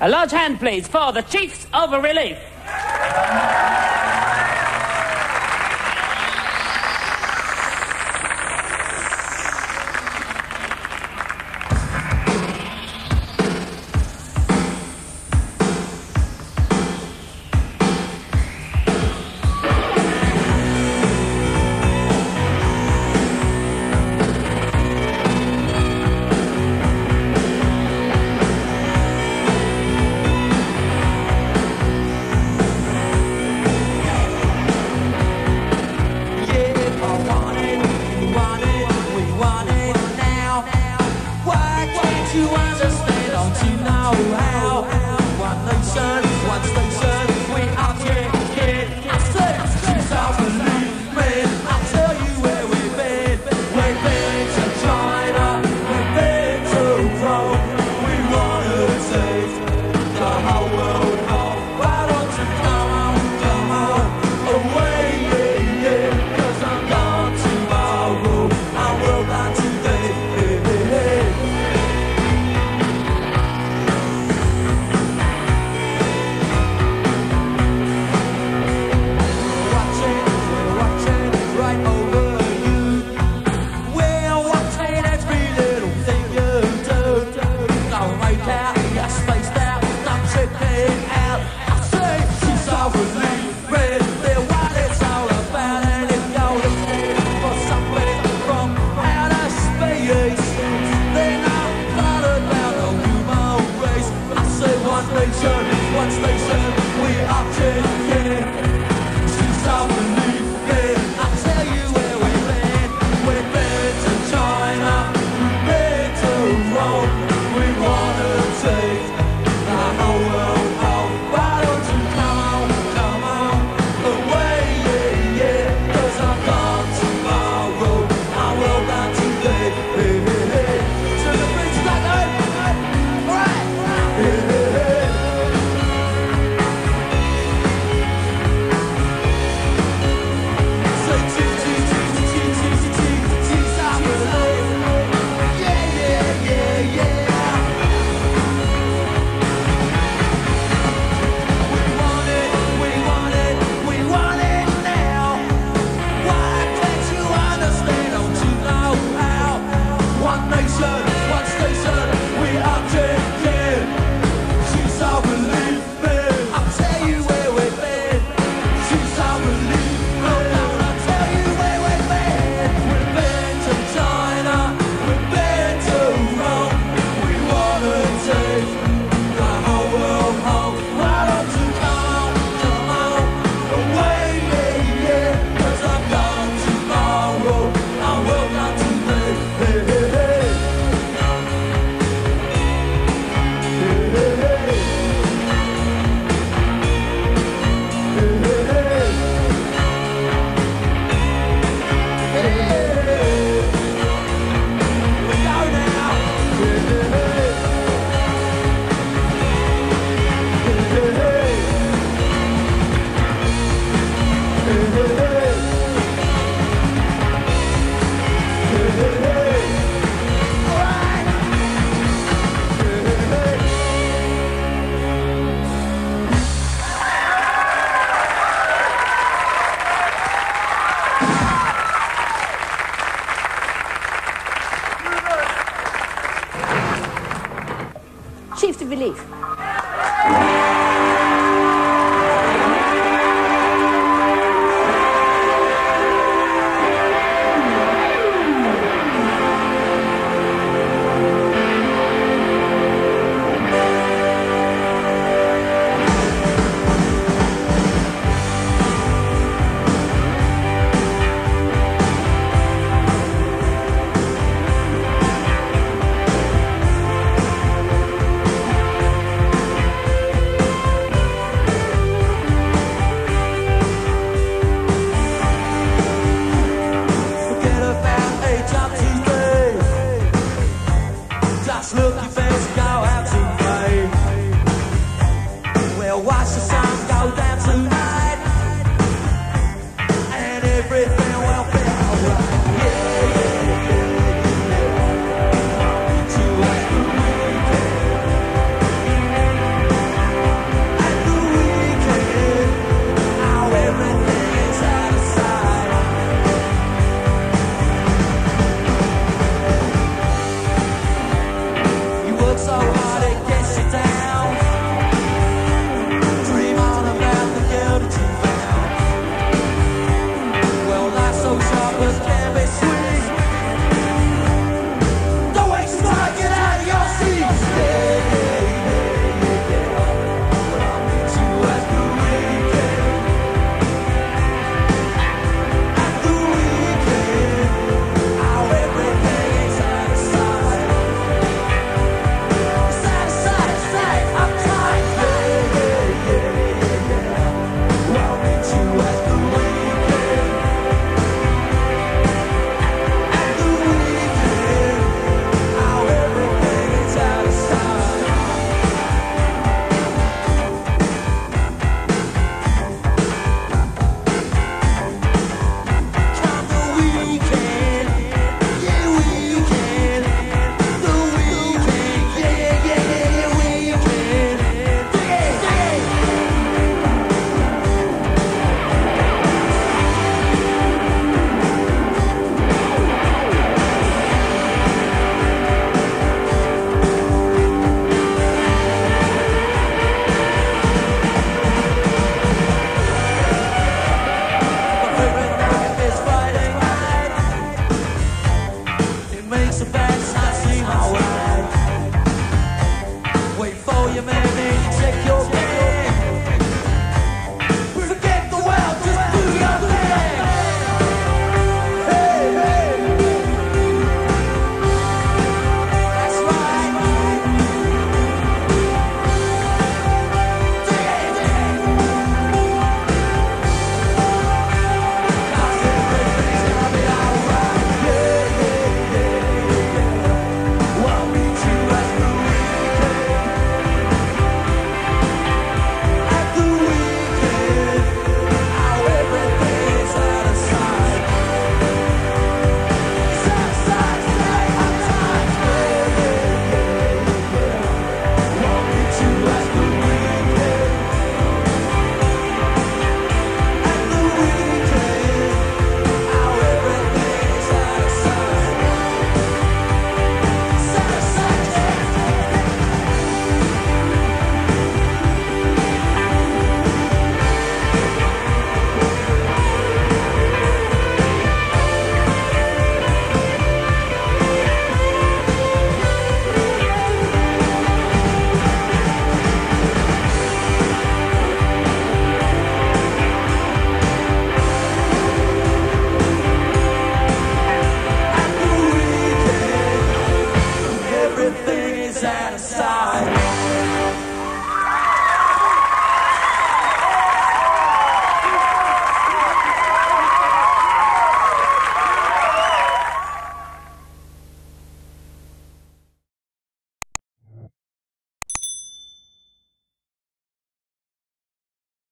A large hand, please, for the Chiefs of Relief. Yeah. how I